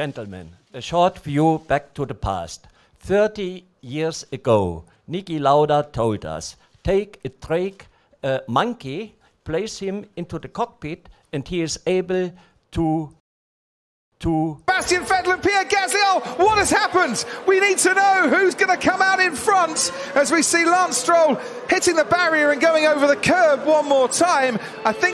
gentlemen, a short view back to the past. 30 years ago, Niki Lauda told us, take a drake, a monkey, place him into the cockpit, and he is able to Sebastian Vettel Pierre Gasly. Oh, what has happened? We need to know who's going to come out in front as we see Lance Stroll hitting the barrier and going over the curb one more time. I think.